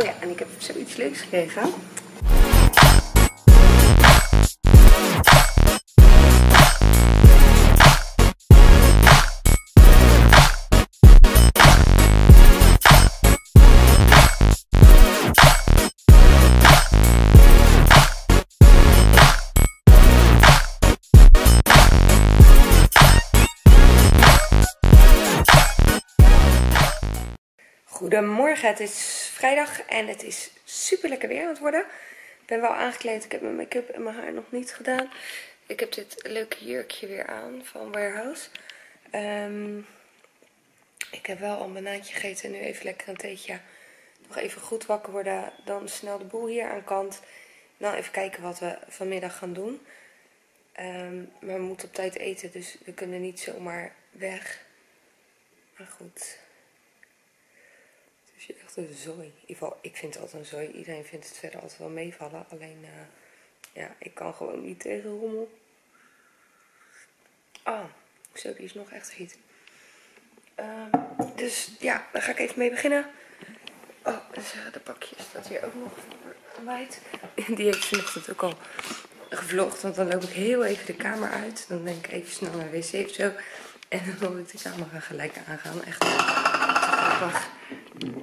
Oh ja, en ik heb zoiets leuks gekregen. Goedemorgen, het is vrijdag en het is super lekker weer aan het worden. Ik ben wel aangekleed, ik heb mijn make-up en mijn haar nog niet gedaan. Ik heb dit leuke jurkje weer aan van Warehouse. Ehm, ik heb wel al een banaantje gegeten en nu even lekker een theetje. Nog even goed wakker worden, dan snel de boel hier aan kant. Dan even kijken wat we vanmiddag gaan doen. Ehm, maar we moeten op tijd eten, dus we kunnen niet zomaar weg. Maar goed, het is echt een zooi. In ieder geval, ik vind het altijd een zooi. Iedereen vindt het verder altijd wel meevallen. Alleen, eh, ja, ik kan gewoon niet tegen rommel. Ah, zo, die is nog echt giet. Ehm, dus ja, daar ga ik even mee beginnen. Oh, de pakjes dat hier ook nog wijd. Die heeft vanochtend ook al gevlogd. Want dan loop ik heel even de kamer uit. Dan denk ik even snel naar wc of zo. En dan wil ik de camera gelijk aangaan. Echt grappig.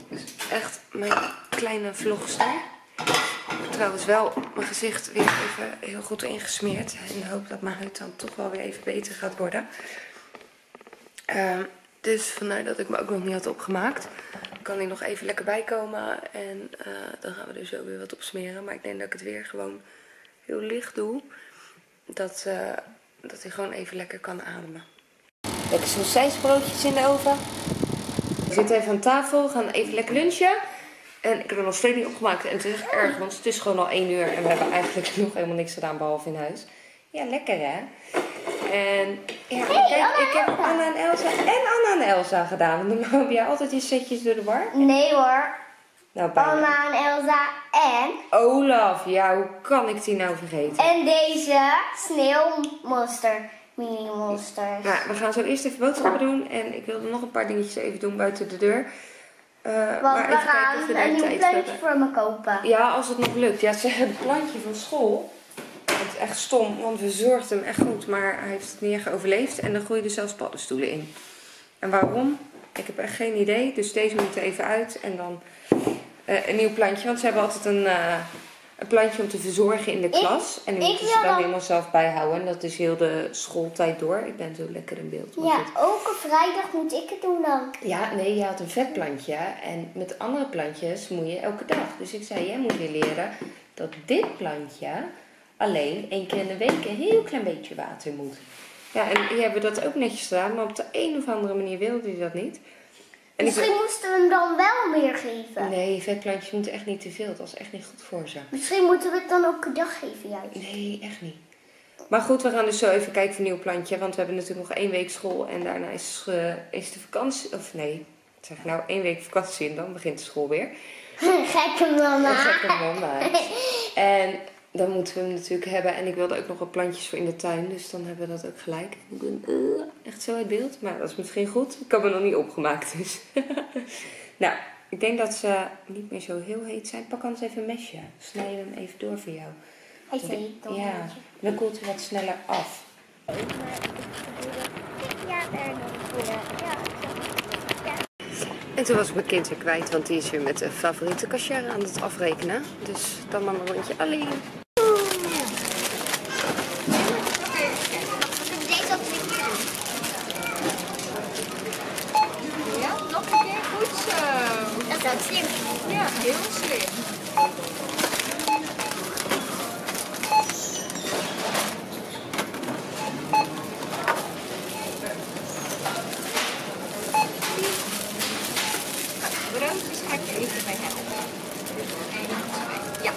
Dus echt mijn kleine vlogster. Trouwens wel mijn gezicht weer even heel goed ingesmeerd. In de hoop dat mijn huid dan toch wel weer even beter gaat worden. Ehm, dus vandaar dat ik me ook nog niet had opgemaakt. Kan hij nog even lekker bijkomen. En eh, dan gaan we er zo weer wat op smeren. Maar ik denk dat ik het weer gewoon heel licht doe. Dat, uh, dat hij gewoon even lekker kan ademen. Lekker sausijsbroodjes in de oven. Zitten even aan tafel, gaan even lekker lunchen. En ik heb er nog steeds niet opgemaakt. En het is echt erg, want het is gewoon al één uur. En we hebben eigenlijk nog helemaal niks gedaan, behalve in huis. Ja, lekker hè? En ja, kijk, ik heb Anna en Elsa en Anna en Elsa gedaan. Want normaal heb jij altijd je setjes door de war. Nee hoor. Nou, bijna. Anna en Elsa en... Olaf, ja, hoe kan ik die nou vergeten? En deze sneeuwmonster. Mini monster. Nou, we gaan zo eerst even boodschappen doen. En ik wilde nog een paar dingetjes even doen buiten de deur. Uh, Want maar we even gaan of we een nieuw plantje hebben. voor me kopen. Ja, als het nog lukt. Ja, ze hebben het plantje van school. Het is echt stom, want we zorgden hem echt goed. Maar hij heeft het niet echt overleefd. En er groeiden zelfs paddenstoelen in. En waarom? Ik heb echt geen idee. Dus deze moet er even uit. En dan eh, een nieuw plantje. Want ze hebben altijd een, eh, een plantje om te verzorgen in de klas. en die moeten ze dan helemaal zelf bijhouden. En dat is heel de schooltijd door. Ik ben zo lekker in beeld. Ja, goed. ook op vrijdag moet ik het doen dan. Ja, nee, je had een vetplantje en met andere plantjes moet je elke dag. Dus ik zei, jij moet weer leren dat dit plantje alleen één keer in de week een heel klein beetje water moet. Ja, en die hebben dat ook netjes gedaan, maar op de een of andere manier wilde hij dat niet. En ik Misschien moesten we hem dan wel meer geven. Nee, vetplantjes moeten echt niet te veel. Dat is echt niet goed voor ze. Misschien moeten we het dan ook een dag geven juist. Nee, echt niet. Maar goed, we gaan dus zo even kijken voor een nieuw plantje. Want we hebben natuurlijk nog één week school en daarna is, eh, is de vakantie. Of nee, zeg nou één week vakantie en dan begint de school weer. Gekke mama. Gekke mama. En dan moeten we hem natuurlijk hebben. En ik wilde ook nog wat plantjes voor in de tuin. Dus dan hebben we dat ook gelijk. Ik ben eh, echt zo uit beeld. Maar dat is misschien goed. Ik heb me nog niet opgemaakt. Dus. nou, ik denk dat ze niet meer zo heel heet zijn. Pak anders even een mesje. Snij hem even door voor jou. Hij Ja, dan koelt hij wat sneller af. Ja, daar nog voor. Ja, En toen was ik mijn kind weer kwijt, want die is weer met de favoriete cashier aan het afrekenen. Dus dan maar een rondje alleen. Deze op Ja, nog een keer. Goed zo. Dat is ook slim. Ja, heel slim. Broodjes ga ik je even bij helpen. Eén, twee. Ja.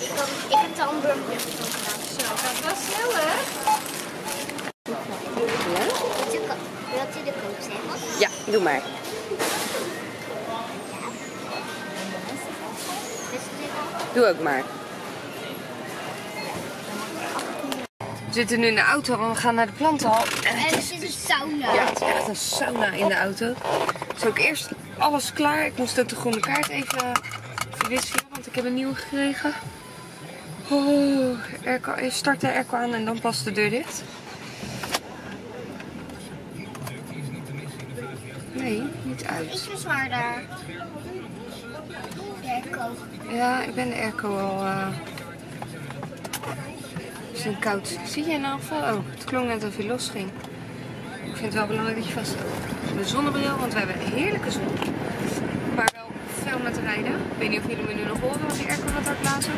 Ik, kan, ik heb de hamburger gedaan. Zo, gaat wel snel hè? Wilt u, ko- wilt u de koopzegel? Ja, doe maar. Dus dit- Doe ook maar. We zitten nu in de auto, want we gaan naar de plantenhal. En er zit een sauna. ja, het is echt een sauna in de auto. Dus ook eerst alles klaar. Ik moest ook de groene kaart even verwisselen, want ik heb een nieuwe gekregen. Oh, airco, start de airco aan en dan pas de deur dicht. Nee, niet uit. Ik verzwaar daar. Ja, ik ben de airco al. eh Het is een koud. Zie je nou van? Oh, het klonk net of hij losging. Ik vind het wel belangrijk dat je vast Mijn zonnebril, want we hebben heerlijke zon. Maar wel veel met rijden. Ik weet niet of jullie me nu nog horen, want die airco wat hard blazen.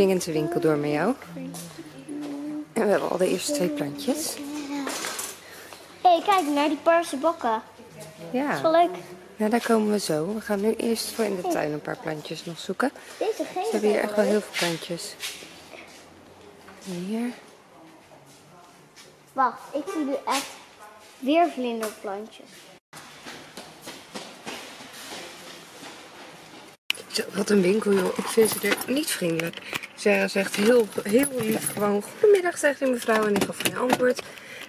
Zingend de winkel door met jou. En we hebben al de eerste twee plantjes. Hé, hey, kijk naar die paarse bokken. Dat is wel Ja, leuk. ja, daar komen we zo. We gaan nu eerst voor in de tuin een paar plantjes nog zoeken. Deze Ze geen. hebben hier echt wel heel veel plantjes. En hier. Wacht, ik zie nu echt weer vlinderplantjes. Zo, wat een winkel joh. Ik vind ze er niet vriendelijk. Sarah zegt heel, heel lief gewoon goedemiddag zegt die mevrouw en ik gaf geen antwoord.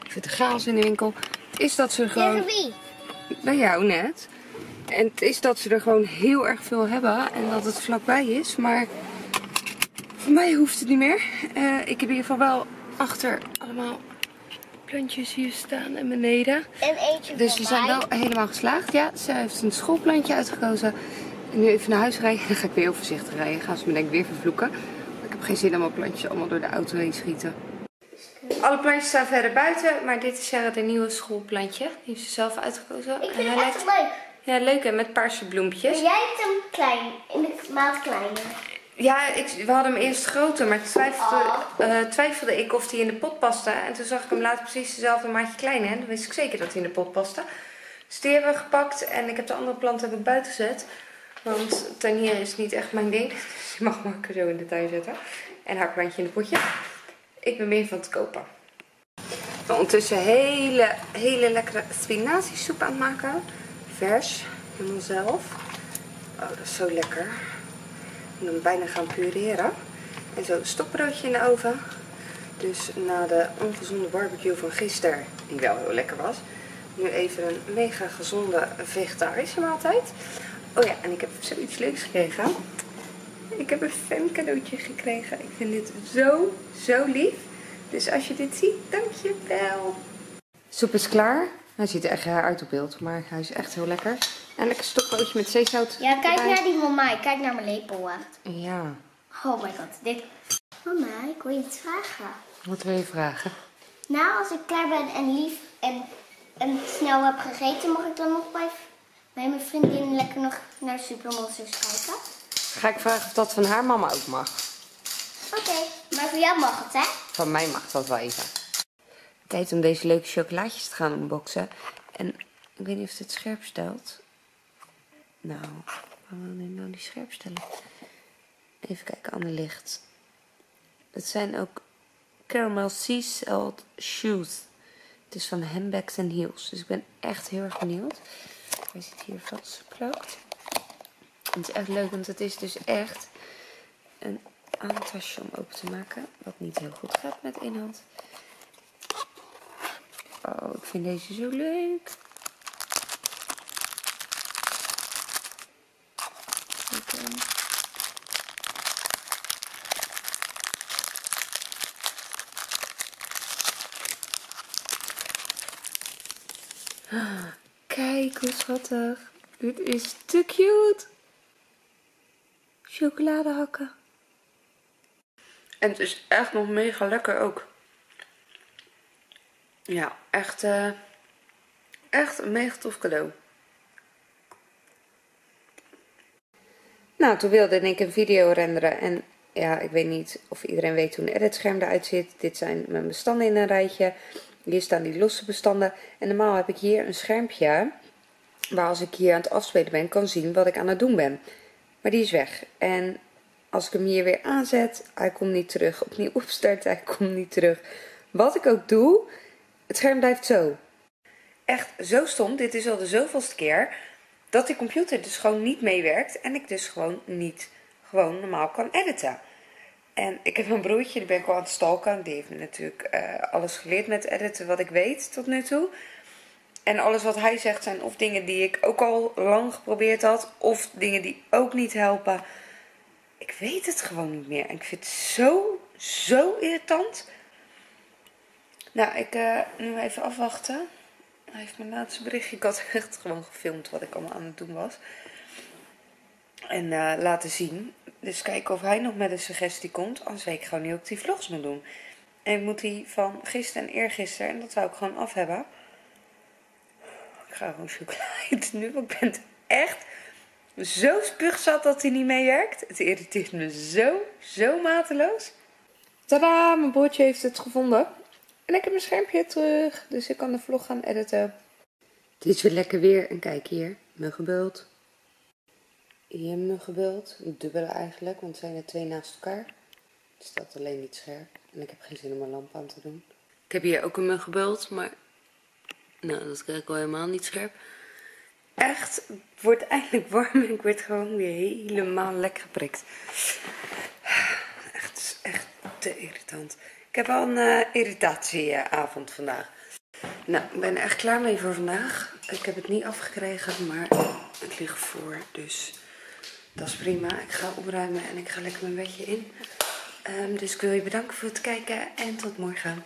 Ik vind het chaos in de winkel. Het is dat ze gewoon... Tegen wie? Bij jou net. En het is dat ze er gewoon heel erg veel hebben en dat het vlakbij is. Maar voor mij hoeft het niet meer. Eh, ik heb in ieder geval wel achter allemaal plantjes hier staan en beneden. En eentje Dus we zijn wel helemaal geslaagd. Ja, ze heeft een schoolplantje uitgekozen. En nu even naar huis rijden. Dan ga ik weer heel voorzichtig rijden. Gaan ze me denk ik weer vervloeken. Maar ik heb geen zin om mijn plantjes allemaal door de auto heen schieten. Alle plantjes staan verder buiten. Maar dit is Sarah de nieuwe schoolplantje. Die heeft ze zelf uitgekozen. Ik En vind hij het lijkt- echt leuk. Ja, leuk hè, met paarse bloempjes. Maar jij hebt hem klein, in de maat kleiner. Ja, ik, we hadden hem eerst groter, maar toen twijfelde, Oh. eh, twijfelde ik of hij in de pot paste. En toen zag ik hem later precies dezelfde maatje klein en dan wist ik zeker dat hij in de pot paste. Dus die hebben we gepakt en ik heb de andere planten heb ik buiten gezet. Want tuinieren is niet echt mijn ding, dus je mag makkelijk zo in de tuin zetten. En haar plantje in het potje. Ik ben meer van het kopen. Ondertussen hele, hele lekkere spinaziesoep aan het maken. Vers, helemaal zelf. Oh, dat is zo lekker. En dan bijna gaan pureren. En zo stokbroodje in de oven. Dus na de ongezonde barbecue van gisteren, die wel heel lekker was. Nu even een mega gezonde vegetarische maaltijd. Oh ja, en ik heb zoiets leuks gekregen. Ik heb een fan cadeautje gekregen. Ik vind dit zo, zo lief. Dus als je dit ziet, dankjewel. Soep is klaar. Hij ziet er echt raar uit op beeld, maar hij is echt heel lekker. En lekker stokbroodje met zeezout. Ja, kijk erbij. naar die mama. Kijk naar mijn lepel echt. Ja, Oh my god, dit... Mama, ik wil je iets vragen. wat wil je vragen? Nou, als ik klaar ben en lief en, en snel heb gegeten, mag ik dan nog bij, bij mijn vriendin lekker nog naar Supermonsters kijken? Ga ik vragen of dat van haar mama ook mag. Oké, maar voor jou mag het, hè? Van mij mag dat wel even. Tijd om deze leuke chocolaatjes te gaan unboxen. En ik weet niet of dit scherp stelt. Nou, waarom wil ik nou niet scherp stellen? Even kijken, aan de licht. Het zijn ook caramel sea salt shoes. Het is van handbags en heels. Dus ik ben echt heel erg benieuwd. Hij zit hier vastgeplakt. Het is echt leuk, want het is dus echt een aantasje om open te maken. Wat niet heel goed gaat met één hand. Oh, ik vind deze zo leuk. Kijk hoe schattig. Dit is te cute. Chocoladehakken. En het is echt nog mega lekker ook. Ja, echt, eh, echt een mega tof cadeau. Nou, toen wilde ik een video renderen en ja, ik weet niet of iedereen weet hoe een editscherm eruit ziet. Dit zijn mijn bestanden in een rijtje. Hier staan die losse bestanden. En normaal heb ik hier een schermpje waar als ik hier aan het afspelen ben, kan zien wat ik aan het doen ben. Maar die is weg. En als ik hem hier weer aanzet, hij komt niet terug. Opnieuw opstarten, hij komt niet terug. Wat ik ook doe, het scherm blijft zo. Echt zo stom. Dit is al de zoveelste keer dat die computer dus gewoon niet meewerkt. En ik dus gewoon niet gewoon normaal kan editen. En ik heb een broertje, die ben ik al aan het stalken. Die heeft natuurlijk uh, alles geleerd met editen wat ik weet tot nu toe. En alles wat hij zegt zijn of dingen die ik ook al lang geprobeerd had. Of dingen die ook niet helpen. Ik weet het gewoon niet meer. En ik vind het zo, zo irritant. Nou, ik uh, nu even afwachten. Hij heeft mijn laatste berichtje. Ik had echt gewoon gefilmd wat ik allemaal aan het doen was. En uh, laten zien. Dus kijken of hij nog met een suggestie komt. Anders weet ik gewoon niet ik die vlogs moet doen. En ik moet die van gisteren en eergisteren. En dat zou ik gewoon af hebben. Ik ga gewoon chocolade nu. Want ik ben echt zo spuugzat dat hij niet meewerkt. Het irriteert me zo, zo mateloos. Tada, mijn bordje heeft het gevonden. En ik heb mijn schermpje terug. Dus ik kan de vlog gaan editen. Het is weer lekker weer. En kijk hier, muggenbult. Hier muggenbult. Dubbele eigenlijk, want het zijn er twee naast elkaar. Het staat alleen niet scherp. En ik heb geen zin om mijn lamp aan te doen. Ik heb hier ook een muggenbult, maar... Nou, dat krijg ik wel helemaal niet scherp. Echt, het wordt eindelijk warm en ik word gewoon weer helemaal lekker geprikt. Echt, echt te irritant. Ik heb al een uh, irritatieavond vandaag. Nou, ik ben er echt klaar mee voor vandaag. Ik heb het niet afgekregen, maar het ligt voor. Dus dat is prima. Ik ga opruimen en ik ga lekker mijn bedje in. Um, dus ik wil je bedanken voor het kijken en tot morgen.